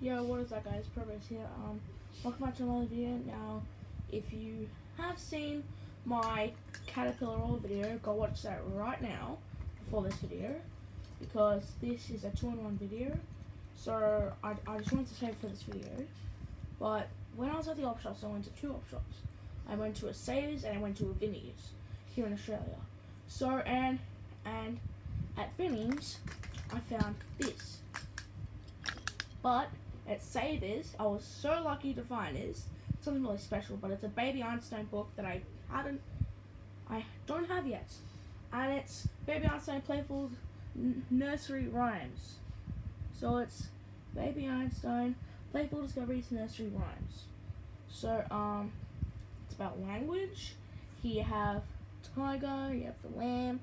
Yo, what is up guys? Progress here. Um, welcome back to another video. Now, if you have seen my Caterpillar roll video, go watch that right now before this video because this is a two-in-one video. So I, I just wanted to save for this video. But when I was at the op shops, I went to two op shops. I went to a Savers and I went to a Vinnie's here in Australia. So and and at Vinnie's, I found this. But at Savers, I was so lucky to find this. Something really special, but it's a Baby Einstein book that I hadn't, I don't have yet. And it's Baby Einstein Playful Nursery Rhymes. So it's Baby Einstein Playful Discoveries Nursery Rhymes. So, um, it's about language. Here you have Tiger, you have the lamb,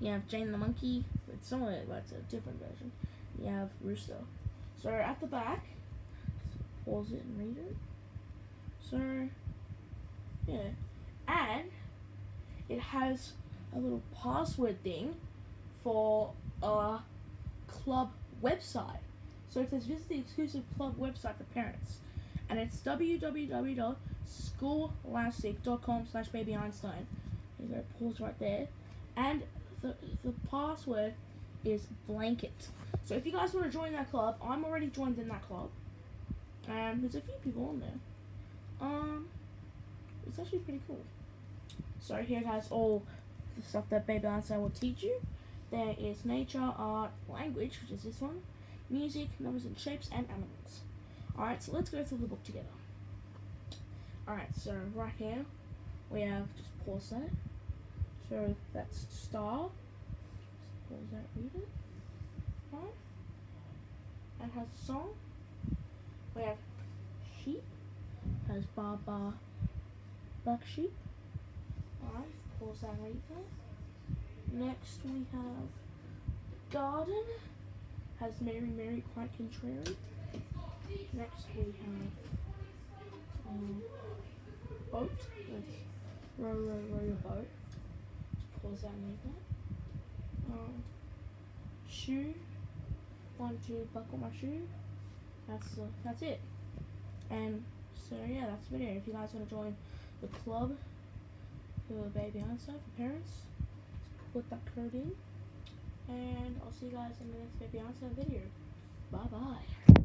you have Jane the monkey, it's somewhere, but it's a different version. You have Rooster. So at the back, pause it and read it. So yeah, and it has a little password thing for a club website. So it says visit the exclusive club website for parents, and it's www.scholastic.com slash baby Einstein. You go pause right there, and the the password is blanket. So if you guys want to join that club, I'm already joined in that club. And there's a few people on there. Um, it's actually pretty cool. So here it has all the stuff that Baby Einstein will teach you. There is nature, art, language, which is this one, music, numbers and shapes, and animals. Alright, so let's go through the book together. Alright, so right here we have, just pause that. So that's star. Pause that, read it. Alright. And has a song. We have sheep. Has Baa Baa black sheep. Alright, pause that right there. Next we have garden. Has Mary Mary quite contrary. Next we have um, boat. Row row row your boat. Pause that. Um, shoe. Want to buckle my shoe. That's uh, that's it. And so yeah, that's the video. If you guys want to join the club for baby Einstein for parents, put that code in. And I'll see you guys in the next baby Einstein video. Bye bye.